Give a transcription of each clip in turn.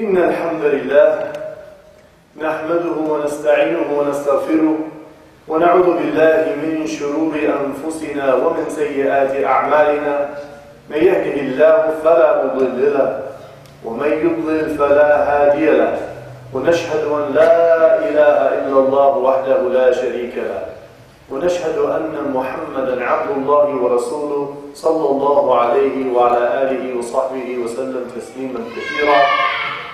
إن الحمد لله نحمده ونستعينه ونستغفره ونعوذ بالله من شرور أنفسنا ومن سيئات أعمالنا. من يهده الله فلا مضل له ومن يضلل فلا هادي له. ونشهد أن لا إله إلا الله وحده لا شريك له. ونشهد أن محمدا عبد الله ورسوله صلى الله عليه وعلى آله وصحبه وسلم تسليما كثيرا.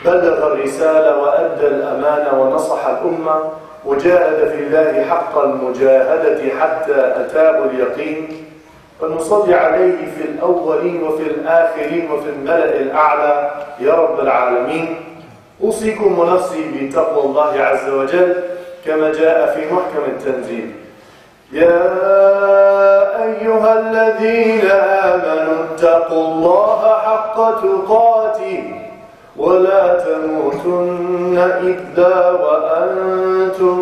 بلغ الرسالة وأدى الأمانة ونصح الأمة وجاهد في الله حق المجاهدة حتى أتاه اليقين. فنصلي عليه في الأولين وفي الآخرين وفي الملأ الأعلى يا رب العالمين. أوصيكم ونفسي بتقوى الله عز وجل كما جاء في محكم التنزيل. يا أيها الذين آمنوا اتقوا الله حق تقاته. ولا تموتن إلا وأنتم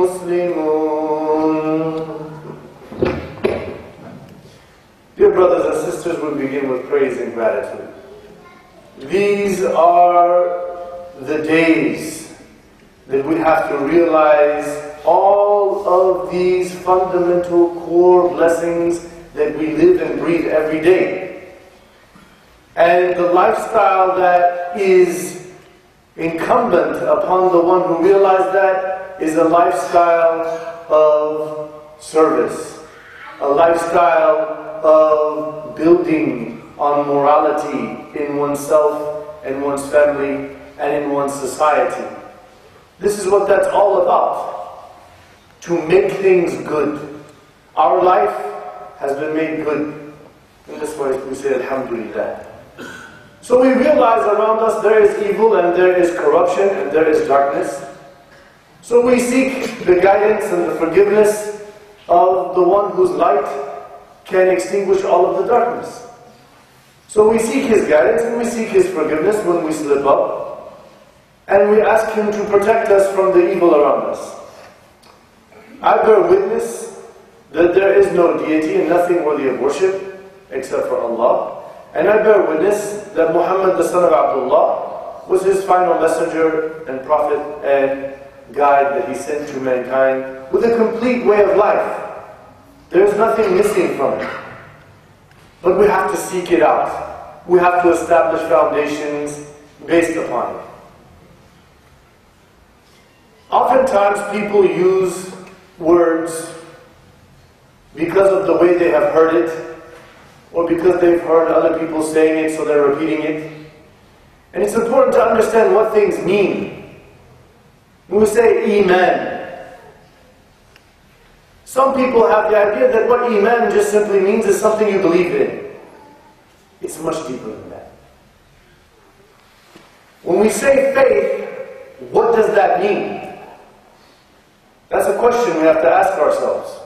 مسلمون Dear brothers and sisters, we begin with praise and gratitude. These are the days that we have to realize all of these fundamental core blessings that we live and breathe every day. And the lifestyle that is incumbent upon the one who realizes that is a lifestyle of service, a lifestyle of building on morality in oneself and one's family and in one's society. This is what that's all about. To make things good. Our life has been made good. And that's why we say Alhamdulillah. So we realize around us there is evil and there is corruption and there is darkness. So we seek the guidance and the forgiveness of the one whose light can extinguish all of the darkness. So we seek His guidance and we seek His forgiveness when we slip up. And we ask Him to protect us from the evil around us. I bear witness that there is no deity and nothing worthy of worship except for Allah. And I bear witness that Muhammad, the son of Abdullah, was his final messenger and prophet and guide that he sent to mankind with a complete way of life. There is nothing missing from it. But we have to seek it out. We have to establish foundations based upon it. Oftentimes people use words because of the way they have heard it, or because they've heard other people saying it, so they're repeating it. And it's important to understand what things mean. When we say Iman, some people have the idea that what Iman just simply means is something you believe in. It's much deeper than that. When we say faith, what does that mean? That's a question we have to ask ourselves.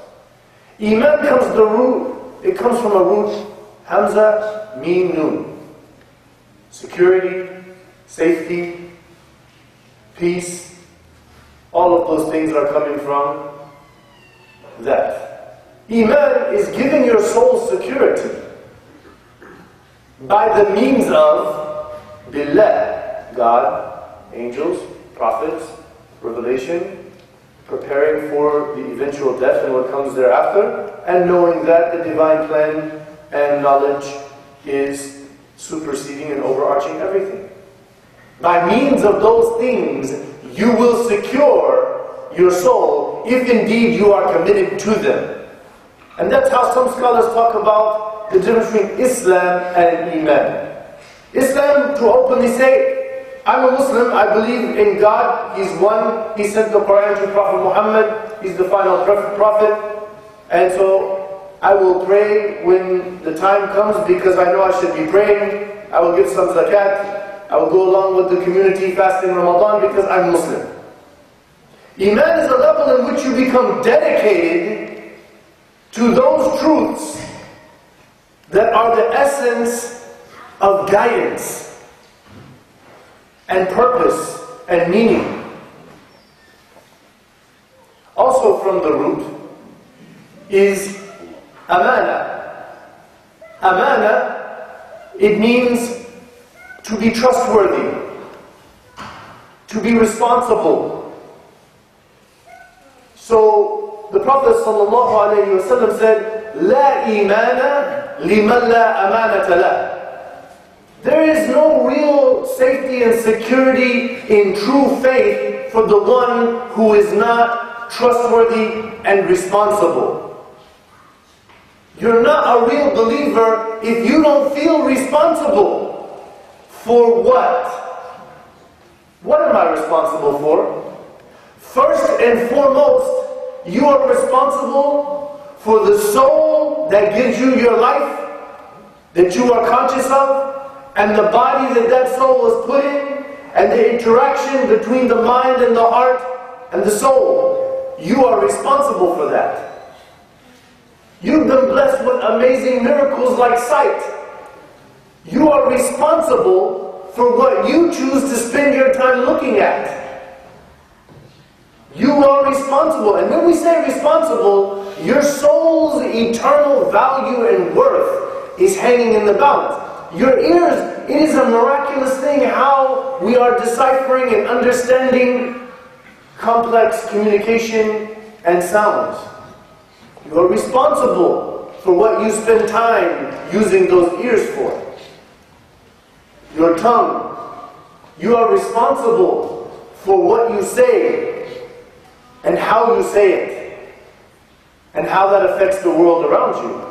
Iman comes the root, it comes from a root, Hamza, Mim, Nun. Security, safety, peace, all of those things are coming from that. Iman is giving your soul security by the means of Billah, God, angels, prophets, revelation, preparing for the eventual death and what comes thereafter, and knowing that the divine plan and knowledge is superseding and overarching everything. By means of those things, you will secure your soul if indeed you are committed to them. And that's how some scholars talk about the difference between Islam and Iman. Islam, to openly say, I'm a Muslim, I believe in God, He's one, He sent the Quran to Prophet Muhammad, He's the final prophet, and so I will pray when the time comes because I know I should be praying. I will give some zakat, I will go along with the community fasting Ramadan because I'm Muslim. Iman is a level in which you become dedicated to those truths that are the essence of guidance and purpose and meaning. Also from the root is Amana. Amana, it means to be trustworthy, to be responsible. So the Prophet ﷺ said, La imana liman la amanata. There is no real safety and security in true faith for the one who is not trustworthy and responsible. You're not a real believer if you don't feel responsible. For what? What am I responsible for? First and foremost, you are responsible for the soul that gives you your life, that you are conscious of, and the body that that soul was put in, and the interaction between the mind and the heart and the soul. You are responsible for that. You've been blessed with amazing miracles like sight. You are responsible for what you choose to spend your time looking at. You are responsible. And when we say responsible, your soul's eternal value and worth is hanging in the balance. Your ears, it is a miraculous thing how we are deciphering and understanding complex communication and sounds. You are responsible for what you spend time using those ears for. Your tongue. You are responsible for what you say and how you say it and how that affects the world around you.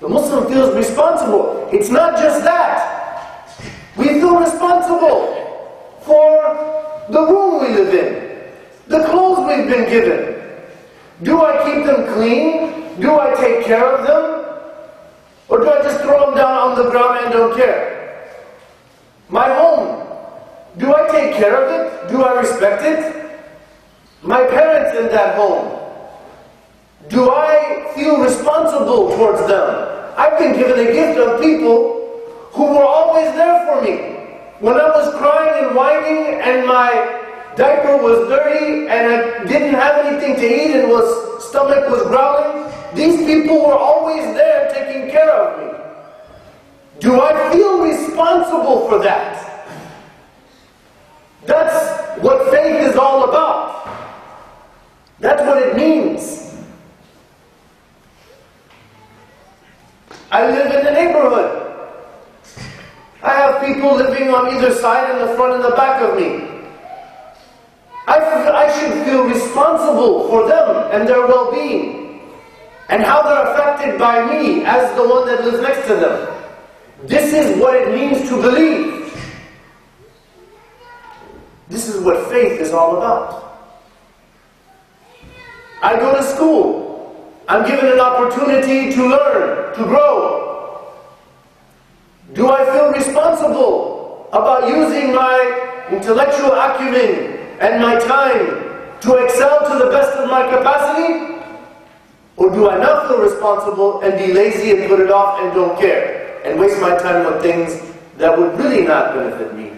The Muslim feels responsible. It's not just that. We feel responsible for the room we live in, the clothes we've been given, do I keep them clean? Do I take care of them? Or do I just throw them down on the ground and don't care? My home, do I take care of it? Do I respect it? My parents in that home, do I feel responsible towards them? I've been given a gift of people who were always there for me. When I was crying and whining and my diaper was dirty and I didn't have anything to eat and was stomach was growling, these people were always there taking care of me. Do I feel responsible for that? That's what faith is all about. That's what it means. I live in the neighborhood. I have people living on either side, in the front and the back of me. Responsible for them and their well being and how they're affected by me as the one that lives next to them. This is what it means to believe. This is what faith is all about. I go to school. I'm given an opportunity to learn, to grow. Do I feel responsible about using my intellectual acumen and my time to excel to the best of my capacity? Or do I not feel responsible and be lazy and put it off and don't care and waste my time on things that would really not benefit me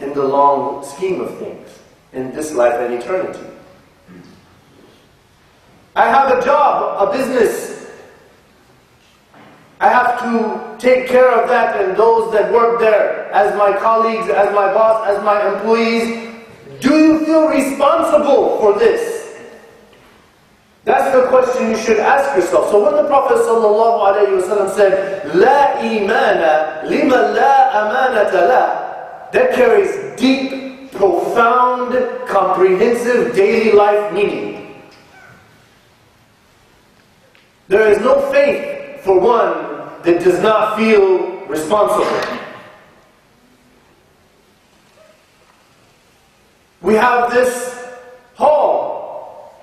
in the long scheme of things in this life and eternity? I have a job, a business. I have to take care of that and those that work there as my colleagues, as my boss, as my employees, do you feel responsible for this? That's the question you should ask yourself. So when the Prophet said, La imana lima la amanata la, that carries deep, profound, comprehensive daily life meaning. There is no faith for one that does not feel responsible. We have this hall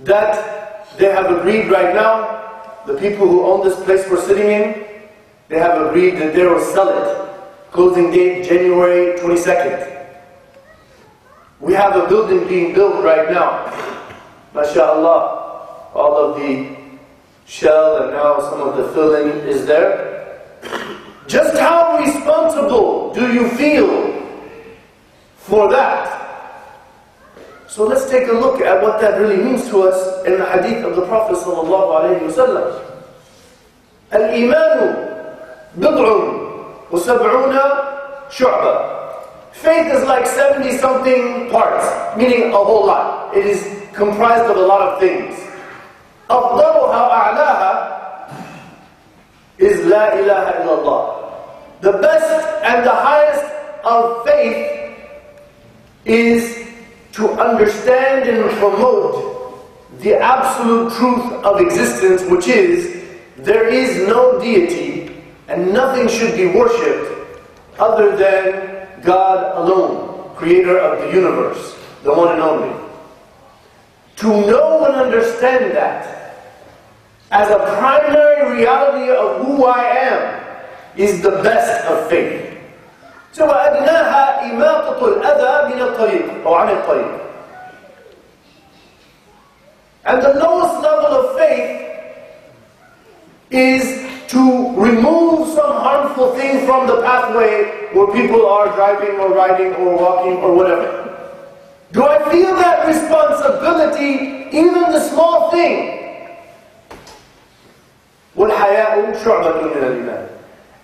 that they have agreed right now, the people who own this place we're sitting in, they have agreed that they will sell it. Closing date January 22nd. We have a building being built right now. MashaAllah. All of the shell and now some of the filling is there. Just how responsible do you feel for that. So let's take a look at what that really means to us in the hadith of the Prophet sallallahu alayhi wa الإيمان بضع وسبعون شعبة Faith is like 70 something parts, meaning a whole lot. It is comprised of a lot of things. أفضلها أعلاها is La ilaha illallah. The best and the highest of faith is to understand and promote the absolute truth of existence, which is there is no deity and nothing should be worshipped other than God alone, creator of the universe, the one and only. To know and understand that as a primary reality of who I am is the best of faith. So وأدناها إماطة الأذى من الطريق أو عن الطريق. And the lowest level of faith is to remove some harmful thing from the pathway where people are driving or riding or walking or whatever. Do I feel that responsibility, even the small thing? والحياء شعبة من الإيمان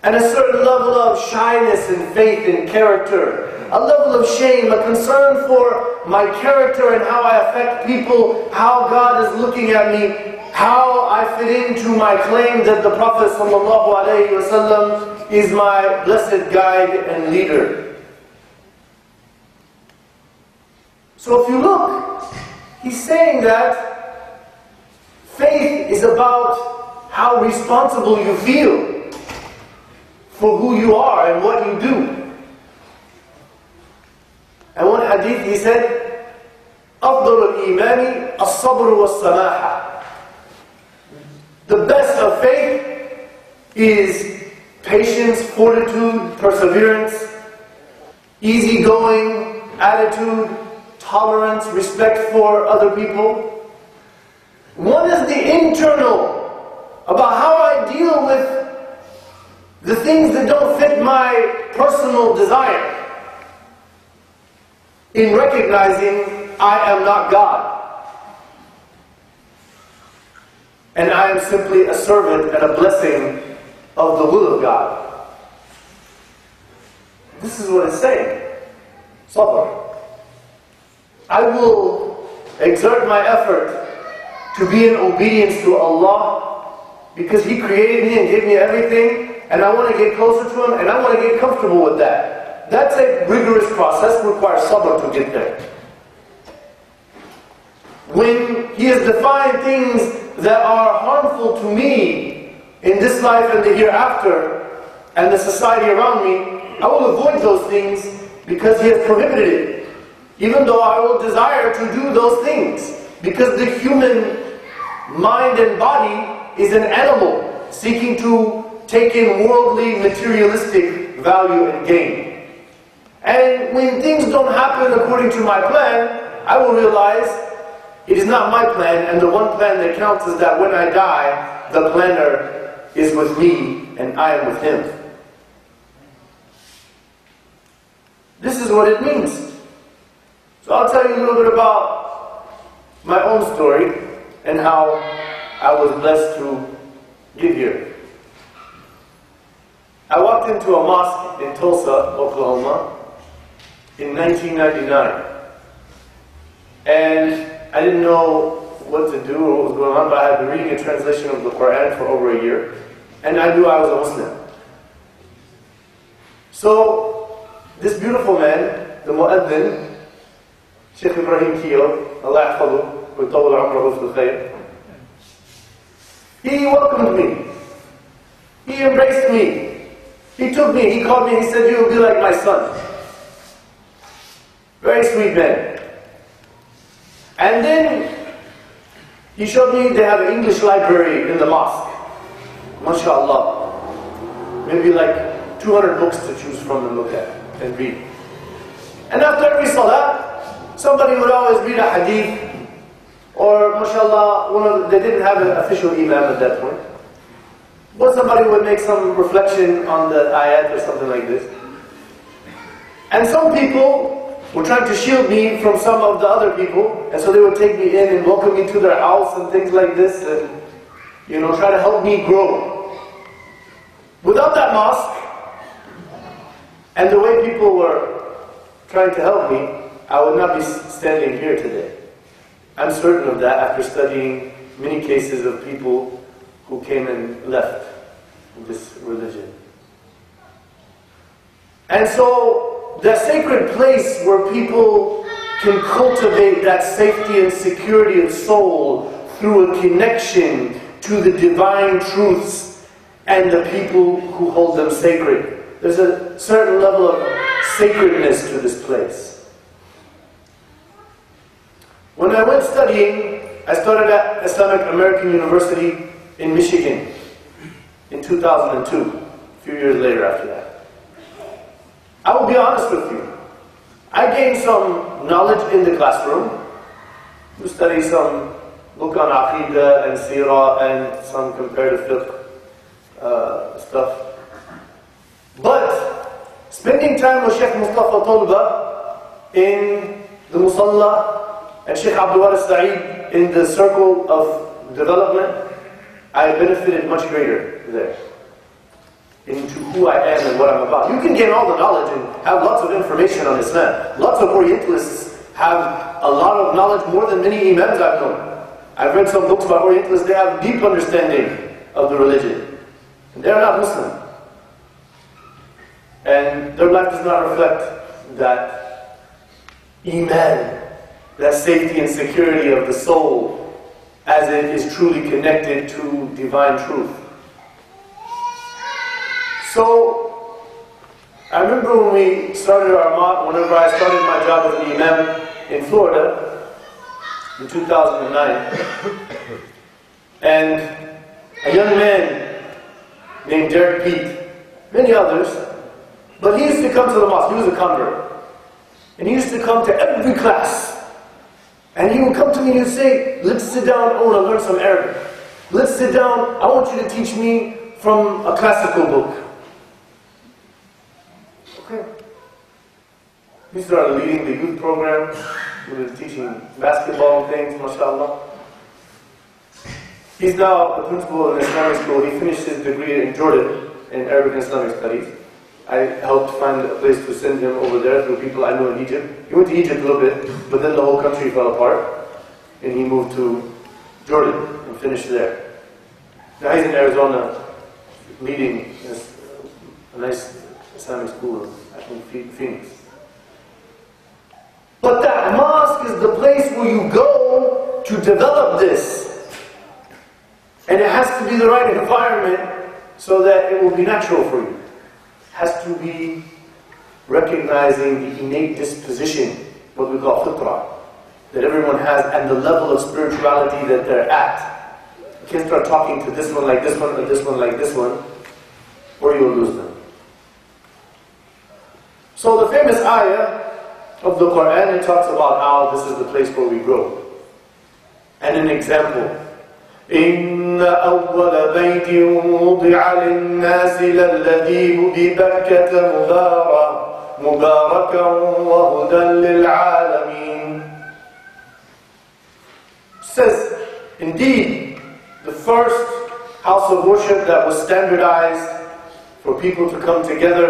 and a certain level of shyness and faith and character, a level of shame, a concern for my character and how I affect people, how God is looking at me, how I fit into my claim that the Prophet is my blessed guide and leader. So if you look, he's saying that faith is about how responsible you feel for who you are and what you do. And one hadith he said, أفضل الإيمان الصبر والسماحة. The best of faith is patience, fortitude, perseverance, easygoing attitude, tolerance, respect for other people. One is the internal, about how I deal with the things that don't fit my personal desire. In recognizing I am not God. And I am simply a servant and a blessing of the will of God. This is what it's saying. Sabr. I will exert my effort to be in obedience to Allah because He created me and gave me everything and I want to get closer to Him, and I want to get comfortable with that. That's a rigorous process, requires someone to get there. When He has defined things that are harmful to me in this life and the hereafter, and the society around me, I will avoid those things because He has prohibited it. Even though I will desire to do those things. Because the human mind and body is an animal seeking to take in worldly, materialistic value and gain. And when things don't happen according to my plan, I will realize it is not my plan, and the one plan that counts is that when I die, the planner is with me and I am with him. This is what it means. So I'll tell you a little bit about my own story and how I was blessed to get here. I walked into a mosque in Tulsa, Oklahoma in 1999. And I didn't know what to do or what was going on, but I had been reading a translation of the Quran for over a year. And I knew I was a Muslim. So, this beautiful man, the Mu'adhin, Sheikh Ibrahim Kiyal, Allah yahfadhu, with umrahu fil he welcomed me. He embraced me. He took me, he called me, he said, You will be like my son. Very sweet man. And then he showed me they have an English library in the mosque. MashaAllah. Maybe like 200 books to choose from and look at and read. And after every salah, somebody would always read a hadith or, mashallah, one of, they didn't have an official imam at that point. But somebody would make some reflection on the ayat or something like this. And some people were trying to shield me from some of the other people, and so they would take me in and welcome me to their house and things like this, and you know, try to help me grow. Without that mosque, and the way people were trying to help me, I would not be standing here today. I'm certain of that after studying many cases of people who came and left this religion. And so, the sacred place where people can cultivate that safety and security of soul through a connection to the divine truths and the people who hold them sacred. There's a certain level of sacredness to this place. When I went studying, I started at Islamic American University in Michigan in 2002, a few years later after that. I will be honest with you. I gained some knowledge in the classroom. We study some book on Aqidah and Sirah and some comparative fiqh uh, stuff. But spending time with Sheikh Mustafa Tulba in the Musalla and Sheikh Abdul Sa'id in the circle of development, I have benefited much greater there into who I am and what I'm about. You can gain all the knowledge and have lots of information on Islam. Lots of Orientalists have a lot of knowledge, more than many Imams I've known. I've read some books about Orientalists, they have deep understanding of the religion. And they're not Muslim. And their life does not reflect that Iman, that safety and security of the soul as it is truly connected to divine truth. So, I remember when we started our mosque. whenever I started my job as an imam in Florida in 2009, and a young man named Derek Pete, many others, but he used to come to the mosque. He was a convert. And he used to come to every class. And he will come to me and he'd say, Let's sit down, I want to learn some Arabic. Let's sit down, I want you to teach me from a classical book. Okay. He started leading the youth program. He was teaching basketball and things, mashallah. He's now a principal in Islamic school. He finished his degree in Jordan in Arabic and Islamic studies. I helped find a place to send him over there through people I know in Egypt. He went to Egypt a little bit, but then the whole country fell apart, and he moved to Jordan and finished there. Now he's in Arizona, leading uh, a nice Islamic school I in Phoenix. But that mosque is the place where you go to develop this. And it has to be the right environment so that it will be natural for you. Has to be recognizing the innate disposition, what we call fitrah, that everyone has and the level of spirituality that they're at. You can't start talking to this one like this one, and this one like this one, or you will lose them. So the famous ayah of the Quran, it talks about how this is the place where we grow. And an example. إن أول بيت وضع للناس للذي ببكة مبارك مباركا وهدى للعالمين says, indeed, the first house of worship that was standardized for people to come together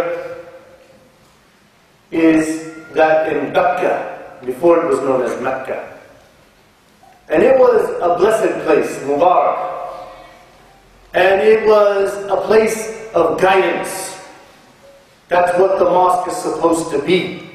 is that in Mecca, before it was known as Mecca. And it was a blessed place, Mubarak. And it was a place of guidance. That's what the mosque is supposed to be.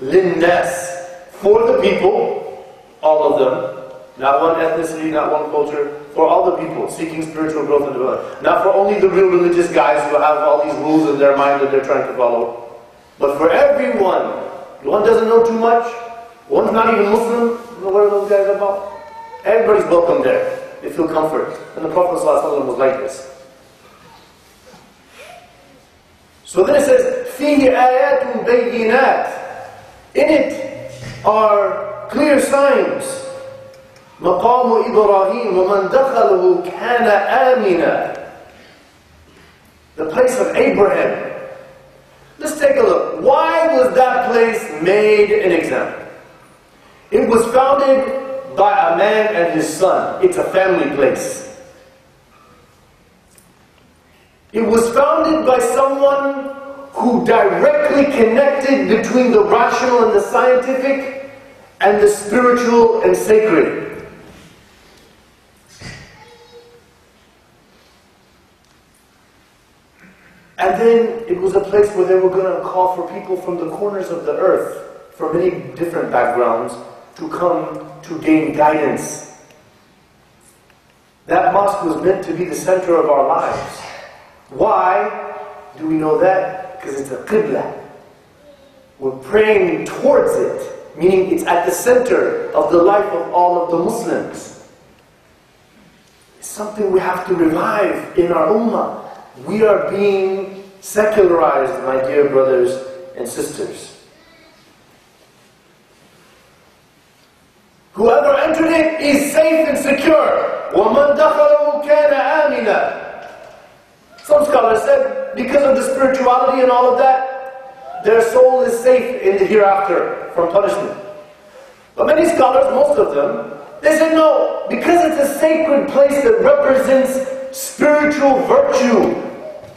Linnas. For the people, all of them. Not one ethnicity, not one culture. For all the people seeking spiritual growth and development. Not for only the real religious guys who have all these rules in their mind that they're trying to follow. But for everyone, one doesn't know too much, one's not even Muslim, what are those guys about? Everybody's welcome there. They feel comfort. And the Prophet ﷺ was like this. So then it says, فِيهِ آيَاتٌ بَيِّنَاتٌ In it are clear signs. مقام إبراهيم ومن دخله كان آمنا The place of Abraham. Let's take a look. Why was that place made an example? It was founded by a man and his son. It's a family place. It was founded by someone who directly connected between the rational and the scientific and the spiritual and sacred. And then it was a place where they were going to call for people from the corners of the earth, from many different backgrounds, to come to gain guidance. That mosque was meant to be the center of our lives. Why do we know that? Because it's a qibla. We're praying towards it, meaning it's at the center of the life of all of the Muslims. It's something we have to revive in our ummah. We are being secularized, my dear brothers and sisters. Whoever entered it is safe and secure. وَمَنْ دَخَلَهُ كَانَ آمِنًا Some scholars said, because of the spirituality and all of that, their soul is safe in the hereafter from punishment. But many scholars, most of them, they said no, because it's a sacred place that represents spiritual virtue,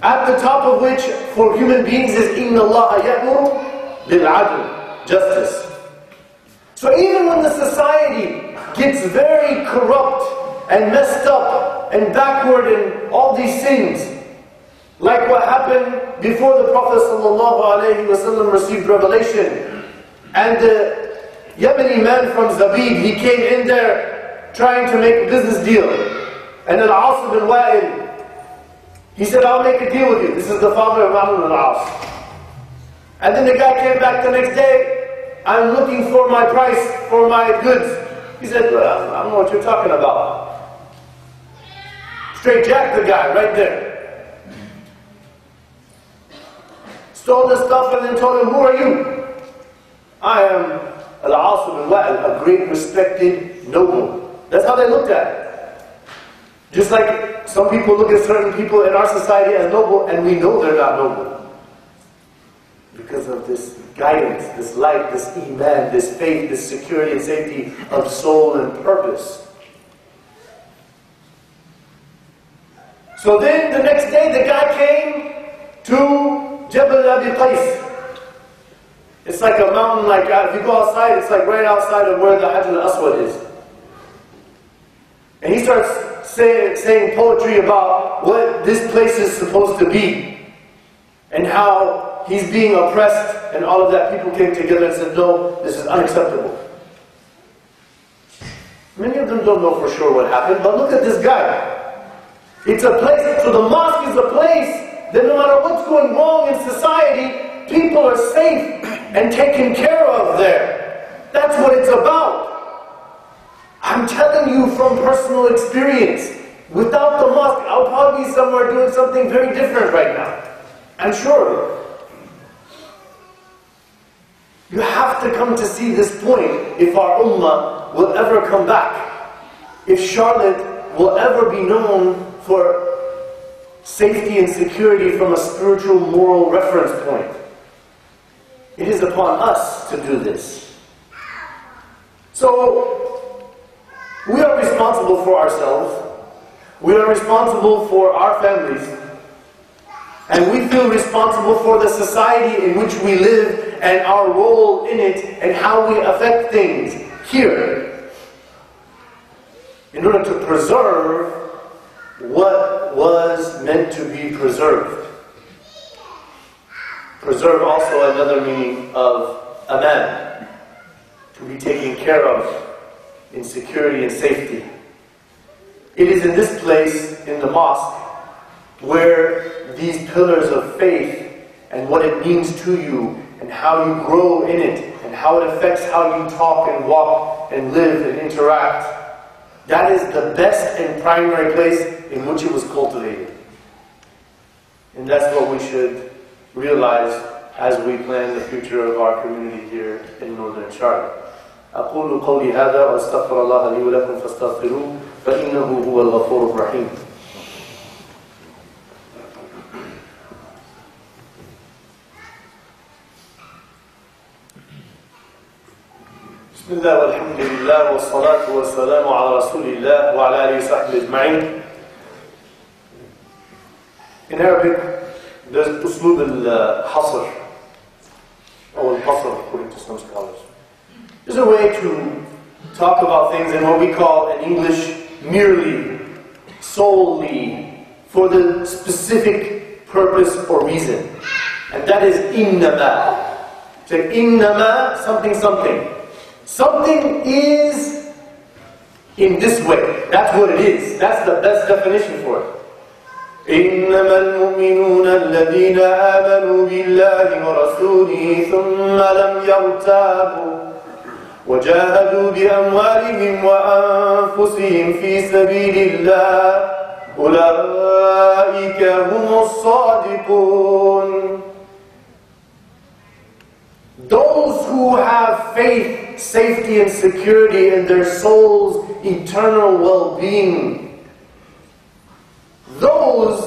at the top of which for human beings is إِنَّ اللَّهَ يَأْمُرُ بِالْعَدْلِ Justice. So even when the society gets very corrupt and messed up and backward in all these things, like what happened before the Prophet ﷺ received revelation, and the Yemeni man from Zabid, he came in there trying to make a business deal, and Al-As bin Wa'il, he said, I'll make a deal with you. This is the father of Amr al-As. And then the guy came back the next day, I'm looking for my price for my goods. He said, well, I don't know what you're talking about. Straight jack the guy right there. Stole the stuff and then told him, Who are you? I am Al-As bin Wa'il, a great respected noble. That's how they looked at it. Just like some people look at certain people in our society as noble and we know they're not noble. Because of this guidance, this light, this iman, this faith, this security and safety of soul and purpose. So then the next day the guy came to Jebel Abi Qais. It's like a mountain, like uh, if you go outside, it's like right outside of where the Hajar al-Aswad is. And he starts say, saying poetry about what this place is supposed to be. And how he's being oppressed and all of that, people came together and said, no, this is unacceptable. Many of them don't know for sure what happened, but look at this guy. It's a place, so the mosque is a place that no matter what's going wrong in society, people are safe and taken care of there. That's what it's about. I'm telling you from personal experience. Without the mosque, I'll probably be somewhere doing something very different right now. I'm sure you have to come to see this point if our ummah will ever come back. If Charlotte will ever be known for safety and security from a spiritual moral reference point. It is upon us to do this. So, we are responsible for ourselves. We are responsible for our families. And we feel responsible for the society in which we live and our role in it and how we affect things here. In order to preserve what was meant to be preserved. Preserve also another meaning of aman, to be taken care of in security and safety. It is in this place, in the mosque, where these pillars of faith and what it means to you and how you grow in it and how it affects how you talk and walk and live and interact. That is the best and primary place in which it was cultivated. And that's what we should realize as we plan the future of our community here in Northern Charlotte. أقول قولي هذا وأستغفر الله لي ولكم فاستغفروه فإنه هو الغفور الرحيم بسم الله والحمد لله والصلاة والسلام على رسول الله وعلى آله وصحبه أجمعين In Arabic, there's uslub al-hasr, or al-hasr according to some scholars. There's a way to talk about things in what we call in English merely, solely, for the specific purpose or reason. And that is innama. Say innama, something, something. Something is in this way. That's what it is. That's the best definition for it. إنما المؤمنون الذين آمنوا بالله ورسوله ثم لم يرتابوا وجاهدوا بأموالهم وأنفسهم في سبيل الله أولئك هم الصادقون Those who have faith, safety and security in their soul's eternal well-being, those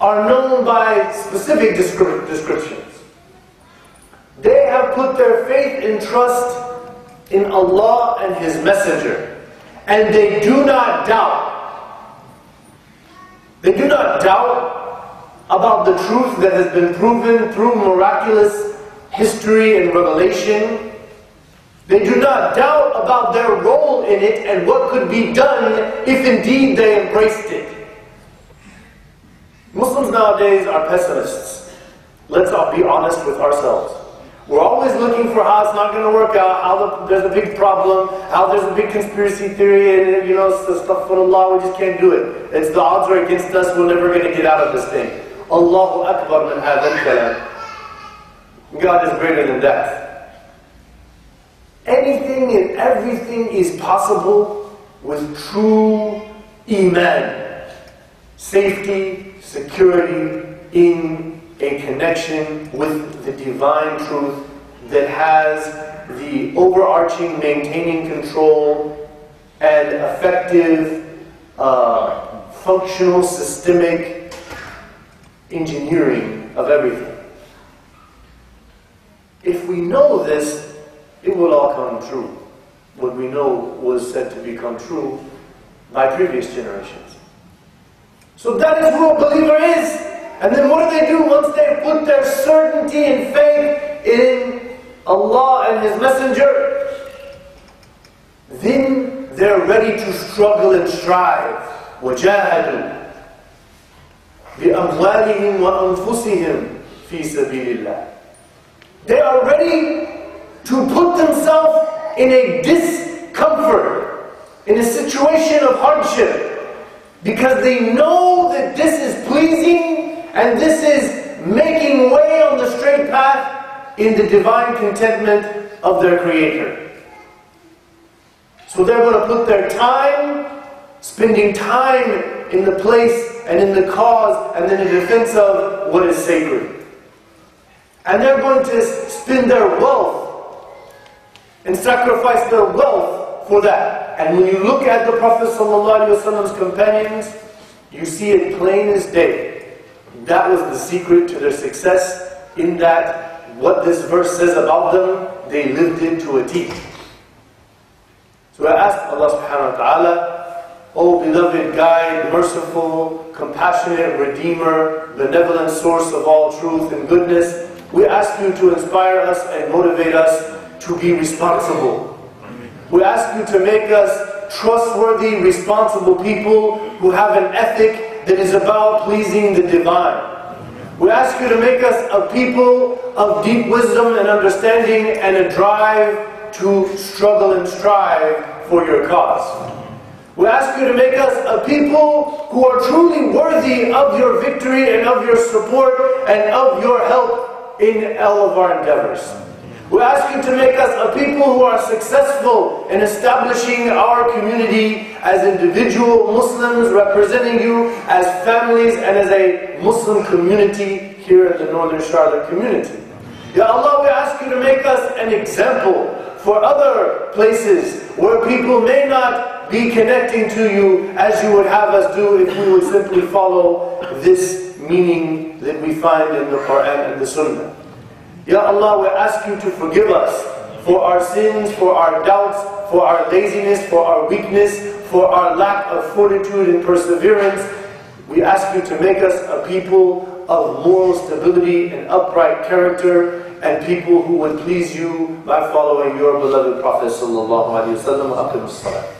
are known by specific descriptions. They have put their faith and trust in Allah and His Messenger, and they do not doubt. They do not doubt about the truth that has been proven through miraculous history and revelation. They do not doubt about their role in it and what could be done if indeed they embraced it. Muslims nowadays are pessimists. Let's all be honest with ourselves. We're always looking for how it's not going to work out, how the, there's a big problem, how there's a big conspiracy theory, and you know, Allah, we just can't do it. It's the odds are against us, we're never going to get out of this thing. Allahu Akbar min hadha God is greater than that. Anything and everything is possible with true Iman. Safety, security in a connection with the divine truth that has the overarching maintaining control and effective uh, functional systemic engineering of everything. If we know this, it will all come true. What we know was said to become true by previous generations. So that is who a believer is. And then what do they do once they put their certainty and faith in Allah and His Messenger? Then they're ready to struggle and strive. وَجَاهَدُوا بِأَمْوَالِهِمْ وَأَنفُسِهِمْ فِي سَبِيلِ اللَّهِ They are ready to put themselves in a discomfort, in a situation of hardship, because they know that this is pleasing and this is making way on the straight path in the divine contentment of their Creator. So they're going to put their time, spending time in the place and in the cause and in the defense of what is sacred. And they're going to spend their wealth and sacrifice their wealth for that. And when you look at the Prophet Prophet's companions, you see it plain as day. That was the secret to their success, in that what this verse says about them, they lived it to a T. So I ask Allah subhanahu wa ta'ala, O beloved guide, merciful, compassionate, redeemer, benevolent source of all truth and goodness, we ask you to inspire us and motivate us to be responsible. We ask you to make us trustworthy, responsible people who have an ethic that is about pleasing the divine. We ask you to make us a people of deep wisdom and understanding and a drive to struggle and strive for your cause. We ask you to make us a people who are truly worthy of your victory and of your support and of your help in all of our endeavors. We ask you to make us a people who are successful in establishing our community as individual Muslims, representing you as families and as a Muslim community here in the Northern Charlotte community. Ya Allah, we ask you to make us an example for other places where people may not be connecting to you as you would have us do if we would simply follow this meaning that we find in the Quran and the Sunnah. Ya Allah, we ask you to forgive us for our sins, for our doubts, for our laziness, for our weakness, for our lack of fortitude and perseverance. We ask you to make us a people of moral stability and upright character and people who would please you by following your beloved Prophet sallallahu alaihi wasallam.